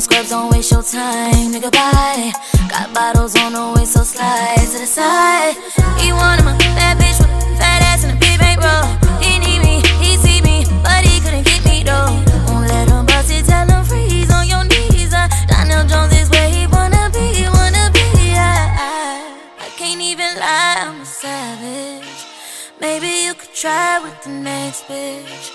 on scrubs, don't waste your time, nigga. Bye. Got bottles on the way, so slide to the side. He wanted my bad bitch with a fat ass and a big bankroll. He need me, he see me, but he couldn't get me though. Won't let him bust it, tell him freeze on your knees. Uh, Donell Jones is where he wanna be, wanna be. I, I, I can't even lie, I'm a savage. Maybe you could try with the next bitch.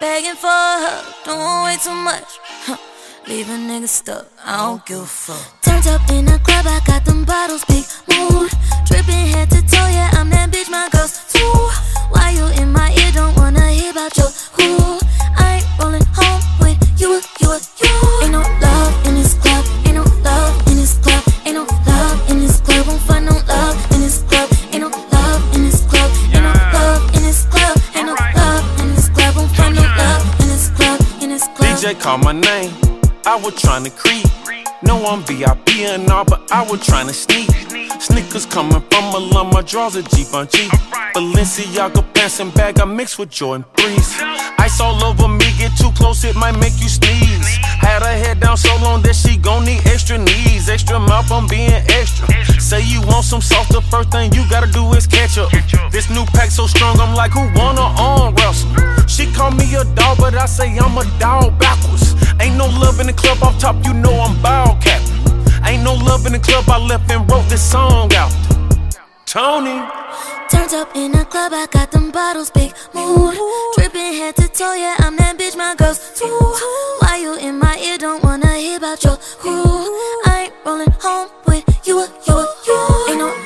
Begging for her, doing way too much. Huh. Leave a nigga stuck, I don't mm-hmm. give a fuck. Turned up in the club, I got them bottles, big mood. Dripping head to toe, yeah, I'm that bitch, my girls too. Why you in my ear, don't wanna hear about your who? I ain't rolling home with you, you, you. Ain't no love in this club, ain't no love in this club, ain't no love in this club. Won't find no love in this club, ain't no love in this club, ain't no love in this club, ain't no love in this club. Won't find no love in this club, in this club. DJ called my name. I was trying to creep. No, I'm VIP and all, but I was trying to sneak. Sneakers coming from a lump, my drawers a Jeep on Jeep. Balenciaga pants and bag, I mix with Jordan 3s. Ice all over me, get too close, it might make you sneeze. Had her head down so long that she gon' need extra knees. Extra mouth, I'm being extra. Say you want some sauce, the first thing you gotta do is catch up. This new pack so strong, I'm like, who wanna arm wrestle? She call me a dog, but I say I'm a dog backwards. Ain't no love in the club off top, you know I'm ball cap. Ain't no love in the club, I left and wrote this song out. Tony. Turned up in the club, I got them bottles, big mood. Dripping head to toe, yeah, I'm that bitch, my girls too. Why you in my ear, don't wanna hear about your who? I ain't rolling home with you, you, you. Ain't no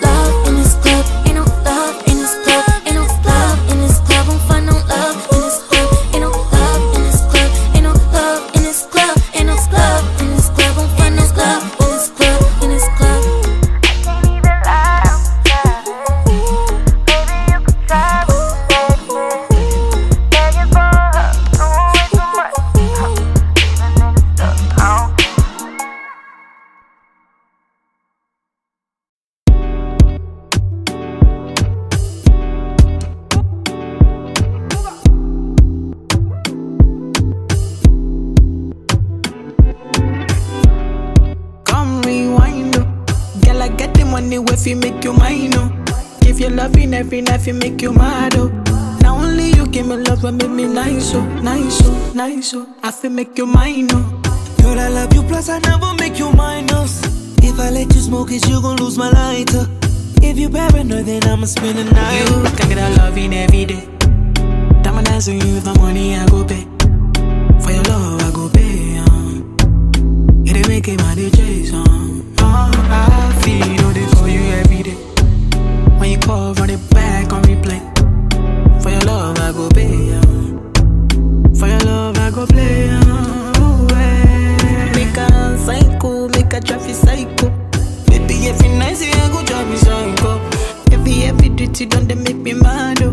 you make you mine, oh. Give you loving every night, you make you mad, oh. Now only you give me love and make me nice, oh, nice, oh, nice, oh. I feel make you mine, oh. Girl, I love you, plus I never make you minus. If I let you smoke it, you gon' lose my lighter. If you paranoid, then I'ma spend the night. You can get a loving every day. Time I dance with you with my money, I go pay. For your love, I go pay. Um. It ain't make it my DJs. Oh, I feel they for you every day. When you call, run it back on replay. For your love, I go pay. Um. For your love, I go play. Um. Ooh, eh. Make a psycho, make a traffic psycho. Baby, every night you go drive me psycho. Every every duty done they make me mad. Oh.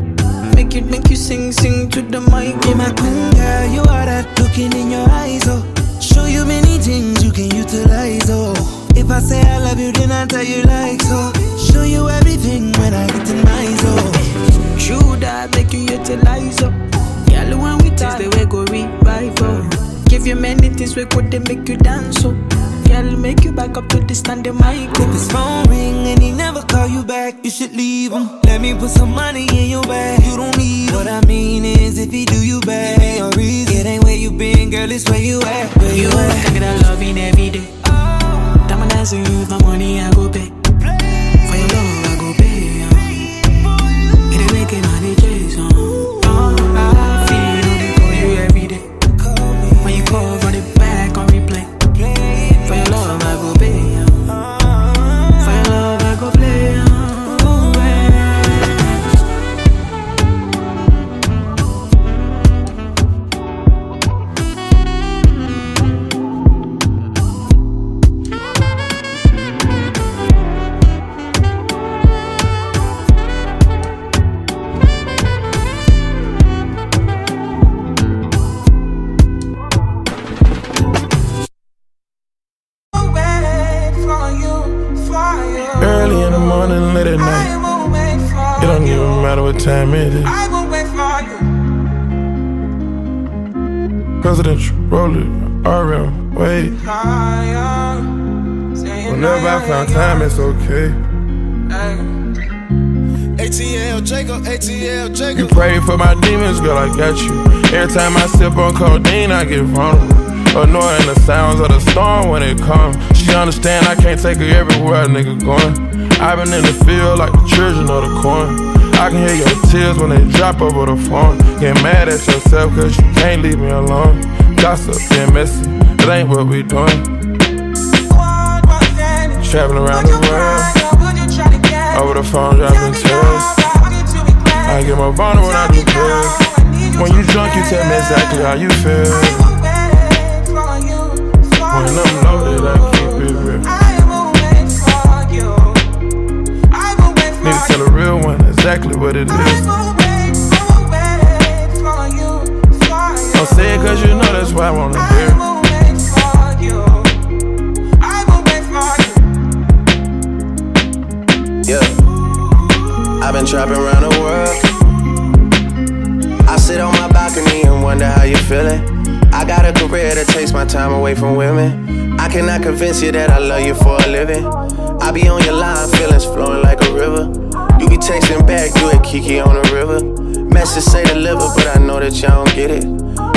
Make it make you sing, sing to the mic. Be my girl, you are that looking in your eyes, oh. Show you many things you can utilize, oh. If I say I love you, then I tell you like so. Show you everything when I get in my zone. True that make you utilize up. Girl, when we taste the way go revive oh. Give you many things we could they make you dance so. Girl, make you back up to the stand the mic. If his phone ring and he never call you back, you should leave him. Let me put some money in your bag. You don't need him. What I mean is, if he do you bad, it ain't reason. It ain't where you been, girl, it's where you at. Where you, You at? get a loving every day. You my money, I go pay. Time, it's okay. ATL Jacob, ATL Jacob. You pray for my demons, girl, I got you. Every time I sip on codeine, I get vulnerable. Annoying the sounds of the storm when it comes. She understand I can't take her everywhere a nigga going. I've been in the field like the children of the corn. I can hear your tears when they drop over the phone. Get mad at yourself cause you can't leave me alone. Gossip and messy, that ain't what we doing. Traveling around the world, over the phone dropping tears. I get more vulnerable when I do pills. When you drunk, you tell me exactly how you feel. When I'm loaded, I keep it real. Need to tell a real one exactly what it is. Don't say it cause you know that's why I wanna hear. Been trapping around the world. I sit on my balcony and wonder how you're feeling. I got a career that takes my time away from women. I cannot convince you that I love you for a living. I be on your line, feelings flowing like a river. You be texting back, you at Kiki on the river. Message say deliver, but I know that y'all don't get it.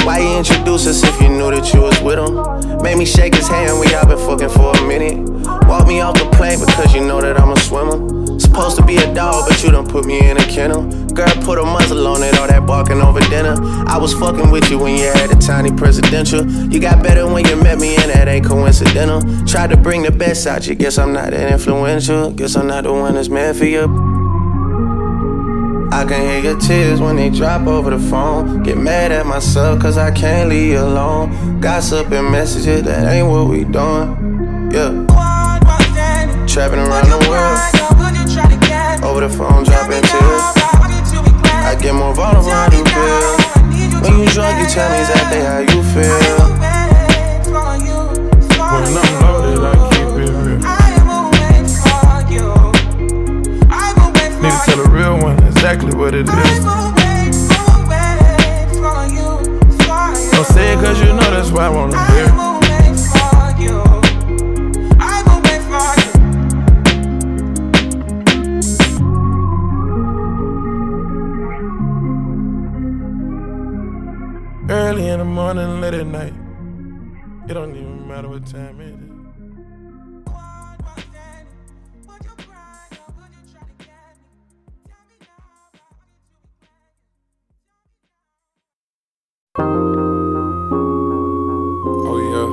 Why you introduce us if you knew that you was with him? Made me shake his hand, we all been fucking for a minute. Walk me off the plane because you know that I'm a swimmer. Supposed to be a dog, but you done put me in a kennel. Girl, put a muzzle on it, all that barking over dinner. I was fucking with you when you had a tiny presidential. You got better when you met me, and that ain't coincidental. Tried to bring the best out you, guess I'm not that influential. Guess I'm not the one that's meant for you. I can hear your tears when they drop over the phone. Get mad at myself cause I can't leave you alone. Gossip and messages, that ain't what we doing. Yeah. Trapping around the world. Over the phone, dropping tears. I get more vulnerable, I do feel. When you drunk, you tell me exactly how you feel. When I'm loaded, I keep it real. Need to tell a real one exactly what it is. Don't say it cause you know that's why I wanna hear. Morning, late at night. It don't even matter what time it is. Oh yeah.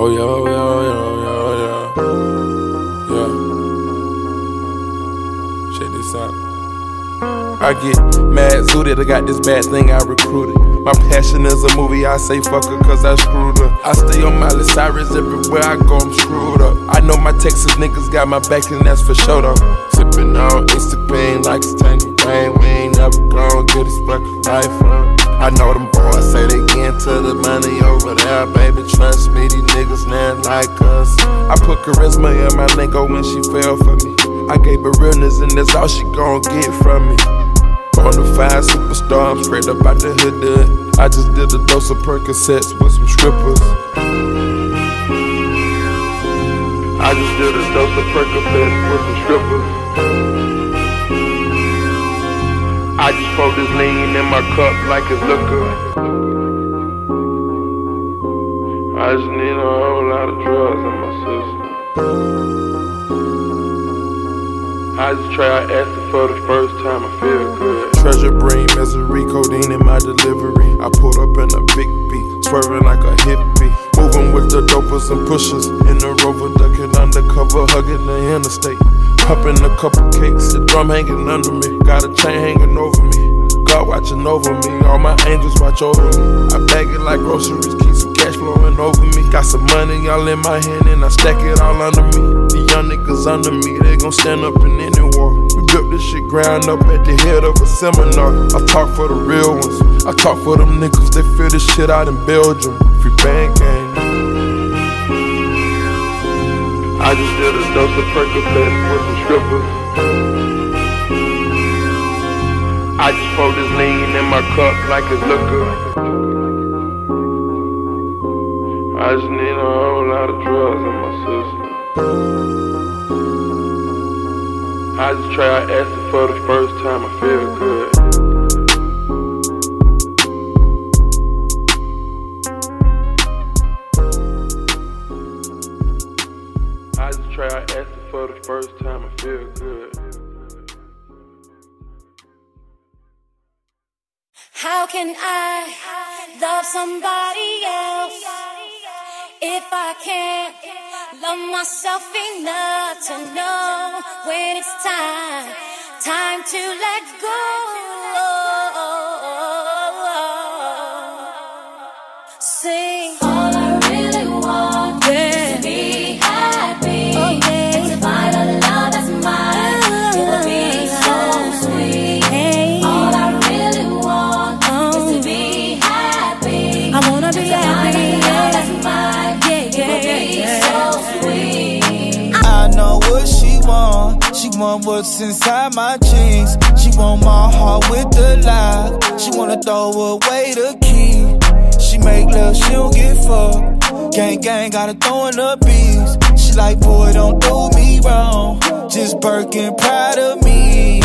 Oh yeah, I get mad zooted, I got this bad thing I recruited. My passion is a movie, I say fuck her cause I screwed up. I stay on Miley Cyrus everywhere I go, I'm screwed up. I know my Texas niggas got my back and that's for sure though. Sippin' on Instagram like it's tangy rain, we ain't never gon' get this fucking life on. I know them boys say they get to the money over there, baby. Trust me, these niggas not like us. I put charisma in my lingo when she fell for me. I gave her realness, and that's all she gon' get from me. Bonafide superstar, I'm straight up out the hood. I just did a dose of Percocets with some strippers. I just did a dose of Percocets with some strippers. I just pour this lean in my cup like it's liquor. I just need a whole lot of drugs in my system. I just try acid for the first time, I feel good. Treasure brain, misery, codeine in my delivery. I pulled up in a big beat, swerving like a hippie. Moving with the dopers and pushers. In the rover, ducking undercover, hugging the interstate. Popping a couple cakes, the drum hanging under me. Got a chain hanging over me. God watching over me, all my angels watch over me. I bag it like groceries, keep some cash flowing over me. Got some money all in my hand and I stack it all under me. Young niggas under me, they gon' stand up in any war. We built this shit ground up at the head of a seminar. I talk for the real ones, I talk for them niggas, they feel this shit out in Belgium. Free band gang. I just did a dose of Percocet with some strippers. I just pour this lean in my cup like it's liquor. I just need a whole lot of drugs in my system. I just try tried acid for the first time, I feel good. I just try tried acid for the first time, I feel good. How can I love somebody else if I can't love myself enough to know when it's time, time to let go? What's inside my jeans. She want my heart with the lock. She wanna throw away the key. She make love, she don't get fucked. Gang gang, gotta throw in the beats. She like, boy, don't do me wrong. Just Birkin, proud of me.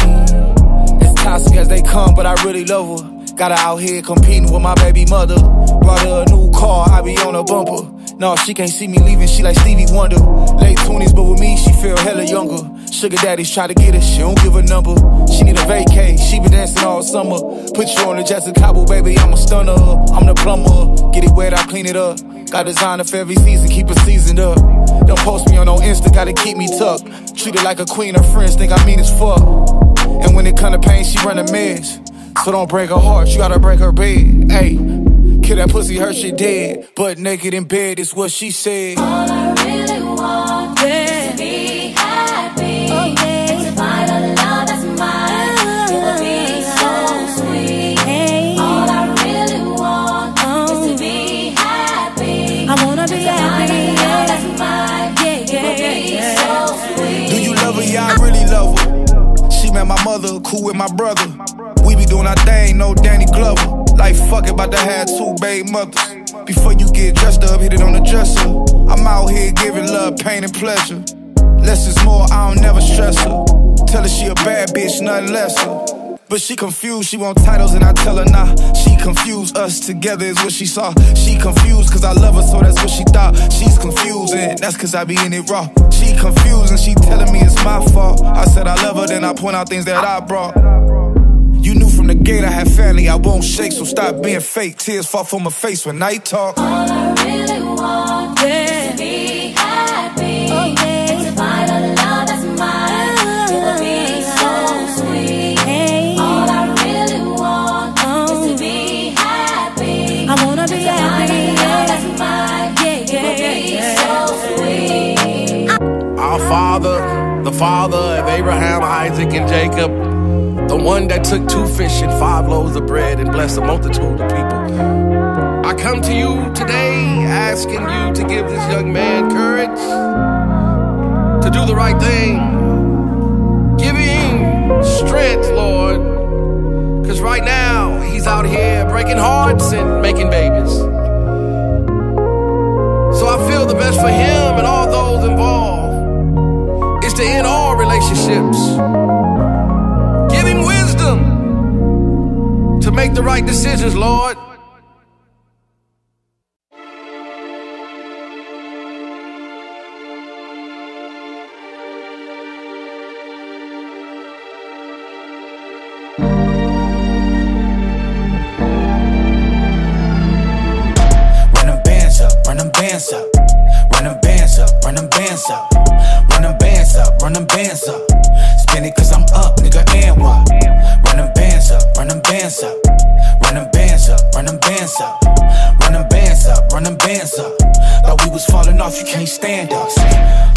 As toxic as they come, but I really love her. Got her out here competing with my baby mother. Brought her a new car, I be on a bumper. No, she can't see me leaving, she like Stevie Wonder. Late 20s, but with me, she feel hella younger. Sugar daddies try to get her, she don't give a number. She need a vacay, she been dancing all summer. Put you on the Jessica Cabo, baby, I'm a stunner. I'm the plumber, get it wet, I clean it up. Got designer for every season, keep it seasoned up. Don't post me on no Insta, gotta keep me tucked. Treat it like a queen, her friends think I mean as fuck. And when it come to pain, she run a mess. So don't break her heart, you gotta break her bed. Hey, kill that pussy, her shit dead. But naked in bed is what she said. With my brother. We be doing our thing, no Danny Glover. Like fuck it, about to have two baby mothers. Before you get dressed up, hit it on the dresser. I'm out here giving love, pain, and pleasure. Less is more, I don't never stress her. Tell her she a bad bitch, nothing lesser. But she confused, she want titles and I tell her nah. She confused, us together is what she saw. She confused cause I love her, so that's what she thought. She's confused that's cause I be in it raw. Confused and she telling me it's my fault. I said I love her, then I point out things that I brought. You knew from the gate I had family, I won't shake, so stop being fake. Tears fall from my face when I talk. All I really want father, the father of Abraham, Isaac, and Jacob, the one that took two fish and five loaves of bread and blessed a multitude of people. I come to you today asking you to give this young man courage to do the right thing. Give him strength, Lord, because right now he's out here breaking hearts and making babies. So I feel the best for him relationships. Give him wisdom to make the right decisions, Lord. Bands up. Run them bands up, run them bands up. Run them bands up, run them bands up. Thought we was falling off, you can't stand us.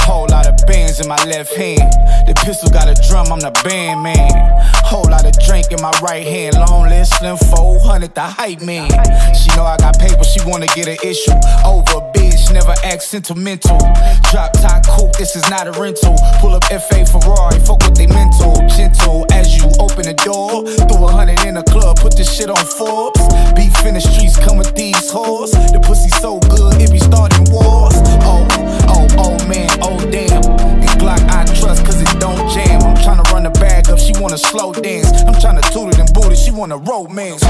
Whole lot of bands in my left hand. The pistol got a drum, I'm the band man. Whole lot of drink in my right hand. Long list, slim 400, the hype man. She know I got paper, she wanna get an issue. Over bitch never act sentimental. Drop top coupe, this is not a rental. Pull up F8 Ferrari, fuck with they mental. Gentle as you open the door. Threw a hundred in the club, put this shit on Forbes. Beef in the streets, come with these hoes. The pussy so good, it be starting wars. Oh, oh, oh man, oh damn. Glock I trust cause it don't jam. I'm tryna run the bag up, she wanna slow dance. I'm tryna tutor them and she wanna romance.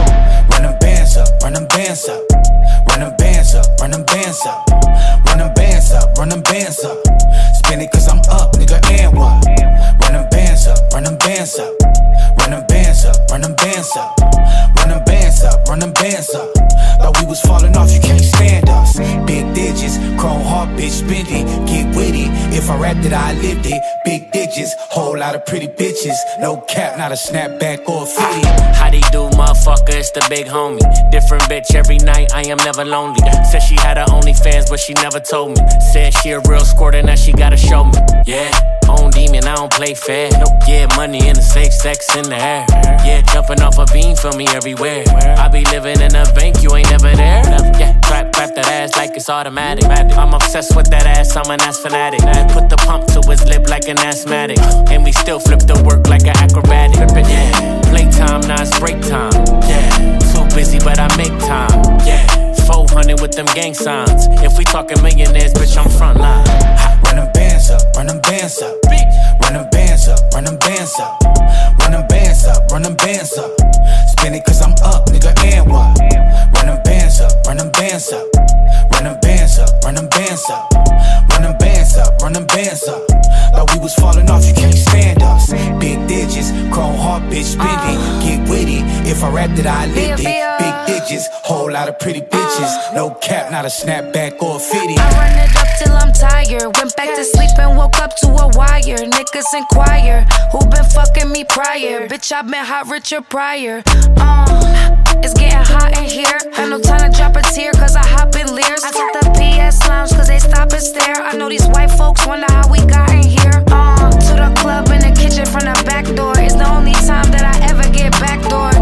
Run them bands up, run them bands up. Run them bands up, run them bands up. Run them bands up, run them bands up. Spin it cause I'm up, nigga, and what? Run them bands up, run them bands up. Run them bands up, run them bands up. Run them bands up run them bands up. Thought we was falling off, you can't stand us. Big digits, chrome heart, bitch, spend it, get witty. If I rapped it, I lived it. Big digits, whole lot of pretty bitches. No cap, not a snapback or a fitty. How they do, motherfucker? It's the big homie. Different bitch every night, I am never lonely. Said she had her OnlyFans, but she never told me. Said she a real squirt and now she gotta show me. Yeah, own demon, I don't play fair. Yeah, money in the safe, sex in the air. Yeah, jumping off a beam for me everywhere. I be living in a bank, you ain't never there. Yeah, clap, clap that ass like it's automatic. I'm obsessed with that ass, I'm an ass fanatic. Put the pump to his lip like an asthmatic. And we still flip the work like an acrobatic. Yeah, playtime, now it's break time. Yeah, too busy, but I make time. Yeah, 400 with them gang signs. If we talking millionaires, bitch, I'm front line. Run them bands up, run them bands up. Run them bands up, run them bands up. Run them bands up, run them bands up. It cause I'm up, nigga, and what? Run them bands up, run them bands up. Run them bands up, run them bands up. Run them bands up, run them bands up. Thought we was falling off, you can't stand us. Big digits, chrome heart, bitch, spin it, ah. get witty. If I rapped it, I lived it. Big digits, whole lot of pretty bitches. No cap, not a snapback or a fitty. I run it up till I'm tired. Went back to sleep and woke up to a wire. Niggas inquire who been fucking me prior. Bitch, I been hot Richard Pryor. Uh, it's getting hot in here. Had no time to drop a tear cause I hop in Lears. I took the PS lounge cause they stop and stare. I know these white folks wonder how we got in here. Uh, to the club in the kitchen from the back door. It's the only time that I ever get backdoor. Nigga, the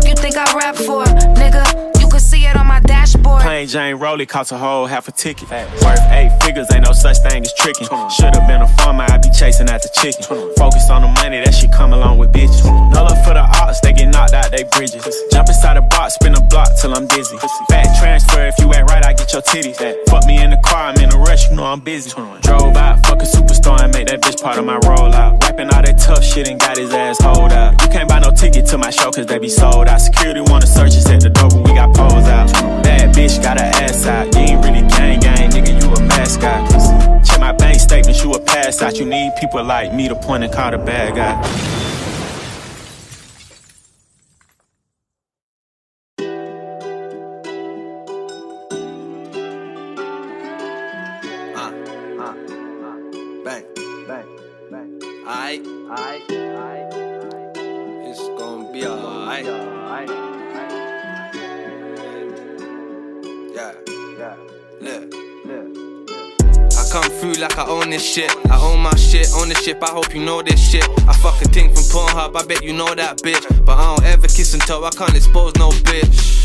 fuck you think I rap for? Nigga, you can see it on my dashboard. Plain Jane Rolly cost a whole half a ticket. Worth eight figures, ain't no such thing as tricking. Should've been a farmer, I be chasing after chicken. Focus on the money, that shit come along with bitches. No love for the arts, they get knocked out they bridges. Jump inside the box, spin a block till I'm dizzy. Back transfer, if you ain't right, I get your titties. Fuck me in the car, I'm in a rush, you know I'm busy. Drove out, fuck a superstar and make that bitch part of my rollout. Rapping all that tough shit and got his ass hold out. Ticket to my show cause they be sold out. Security wanna search us at the door, but we got poles out. Bad bitch got her ass out. You ain't really gang gang, nigga, you a mascot. Check my bank statements, you a pass out. You need people like me to point and call the bad guy. Alright. Yeah, yeah. I come through like I own this shit. I own my shit, ownership. I hope you know this shit. I fuck a thing from Pornhub, I bet you know that bitch. But I don't ever kiss and tell, I can't expose no bitch.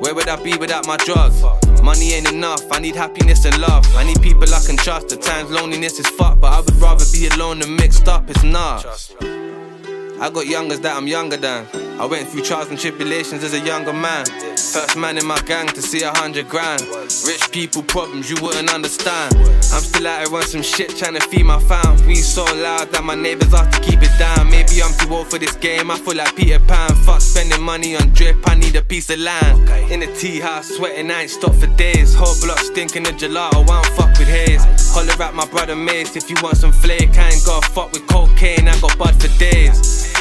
Where would I be without my drugs? Money ain't enough, I need happiness and love. I need people I can trust. At times loneliness is fucked, but I would rather be alone than mixed up. It's not. I got youngers that I'm younger than. I went through trials and tribulations as a younger man. First man in my gang to see a hundred grand. Rich people problems you wouldn't understand. I'm still out here on some shit trying to feed my fam. We so loud that my neighbors have to keep it down. Maybe I'm too old for this game. I feel like Peter Pan. Fuck spending money on drip. I need a piece of land. In the tea house, sweating, I ain't stopped for days. Whole block stinking of gelato. I don't fuck with haze. Holler at my brother Mace if you want some flake. I ain't got fuck with cocaine. I got bud for days.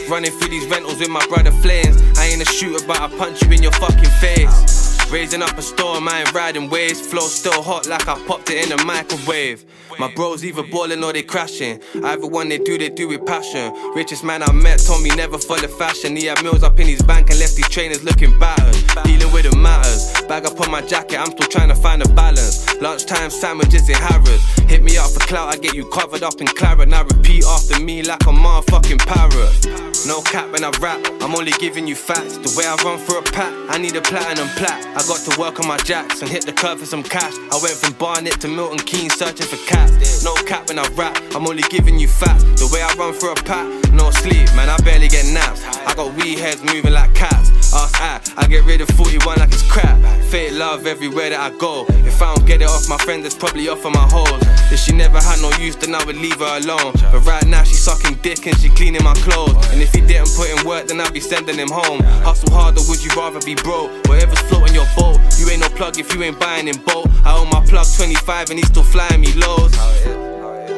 Running through these rentals with my brother Flames. I ain't a shooter, but I punch you in your fucking face. Raising up a storm, I ain't riding waves. Flow still hot like I popped it in a microwave. My bros either balling or they crashing. Either one they do, they do with passion. Richest man I met told me never follow fashion. He had meals up in his bank and left his trainers looking battered. Dealing with the matters. Bag up on my jacket, I'm still trying to find a balance. Lunchtime sandwiches in Harrods. Hit me up for clout, I get you covered up in claret. Now repeat after me like a motherfucking parrot. No cap when I rap, I'm only giving you facts. The way I run for a pack, I need a platinum plat. I got to work on my jacks and hit the curve for some cash. I went from Barnet to Milton Keynes searching for cats. No cap when I rap, I'm only giving you facts. The way I run for a pack, no sleep, man, I barely get naps. I got weed heads moving like cats. Ask I, I get rid of 41 like it's crap. Fake love everywhere that I go. If I don't get it off my friend, that's probably off of my hoes. If she never had no use, then I would leave her alone. But right now she's sucking dick and she cleaning my clothes. And if he didn't put in work, then I'd be sending him home. Hustle hard or would you rather be broke? Whatever's floating your boat, you ain't no plug if you ain't buying in boat. I own my plug 25 and he's still flying me lows.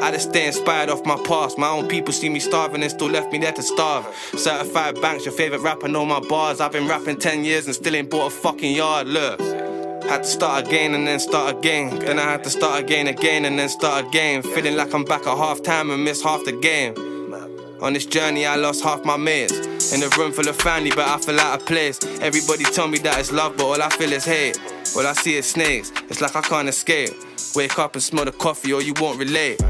I just stay inspired off my past. My own people see me starving and still left me there to starve. Certified banks, your favorite rapper know my bars. I've been rapping 10 years and still ain't bought a fucking yard. Look. Had to start again and then start again. Then I had to start again, again, and then start again. Feeling like I'm back at half time and miss half the game. On this journey, I lost half my mates. In a room full of family, but I feel out of place. Everybody tell me that it's love, but all I feel is hate. All I see is snakes. It's like I can't escape. Wake up and smell the coffee, or you won't relate.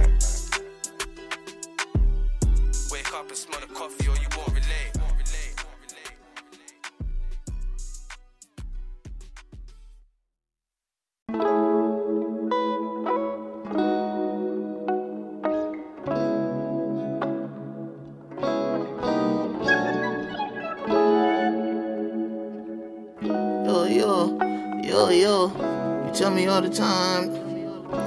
Yo, yo, yo, yo. You tell me all the time.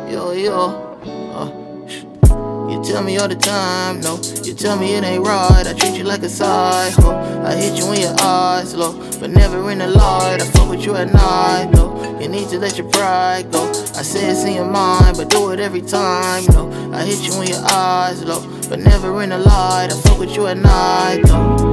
Yo, yo. Uh, you tell me all the time, no. You tell me it ain't right. I treat you like a side hoe. I hit you in your eyes, low. But never in the light. I fuck with you at night, no. You need to let your pride go. I say it's in your mind, but do it every time, no. I hit you in your eyes, low. But never in the light. I fuck with you at night, no.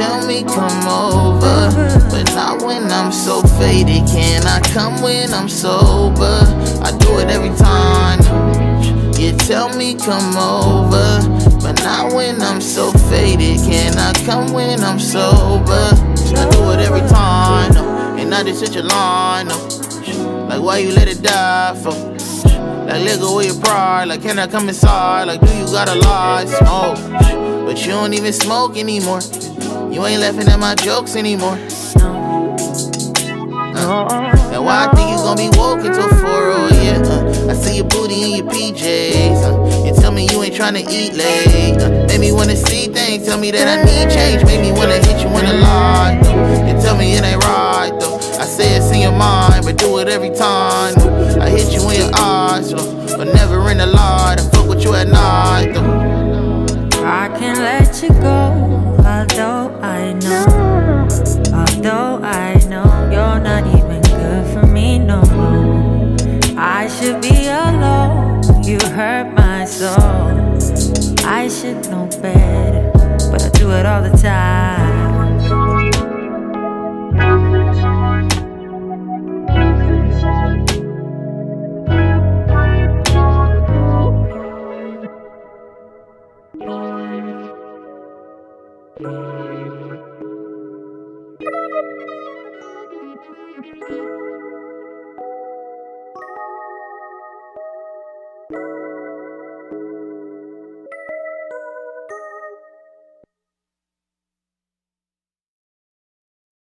Tell me come over, but not when I'm so faded. Can I come when I'm sober? I do it every time. You tell me come over, but not when I'm so faded. Can I come when I'm sober? I do it every time. And I just hit your line. Like why you let it die for? Like let go of your pride. Like can I come inside? Like do you gotta lie? Smoke, but you don't even smoke anymore. You ain't laughing at my jokes anymore. Uh, and why I think you gon' be woke until 4 oh yeah. Uh, I see your booty in your PJs. Uh, you tell me you ain't tryna eat late. Uh, make me wanna see things. Tell me that I need change. Make me wanna hit you in lie. Though. You tell me it ain't right though. I say it's in your mind, but do it every time. Though. I hit you in your eyes, though, but never in the light. I fuck with you at night though. I can't let you go, although I know,